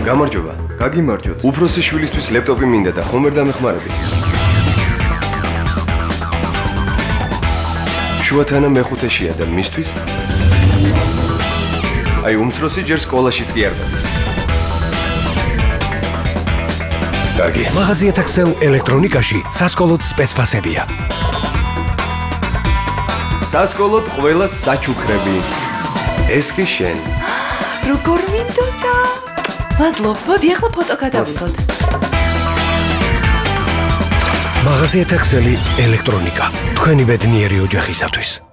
გამარჯობა. გაგიმარჯოთ. უფროსი შვილისთვის ლეპტოპი მინდა და ხომ ვერ დამეხმარებით. შუათანა მეხუთეშია და მისთვის? აი, უმცროსი ჯერ სკოლაშიც კი არ გადის. კარგი. მაღაზია taxel ელექტრონიკაში სასკოლოდ სპეცფასებია. სასკოლოდ ყველა საჩუქრები. ეს კი შენ. როგორ მინდოდა? მადლობ, მოდი ახლა ფოტო გადავიღოთ. მაღაზია taxel ელექტრონიკა თქვენი ბედნიერი ოჯახისათვის.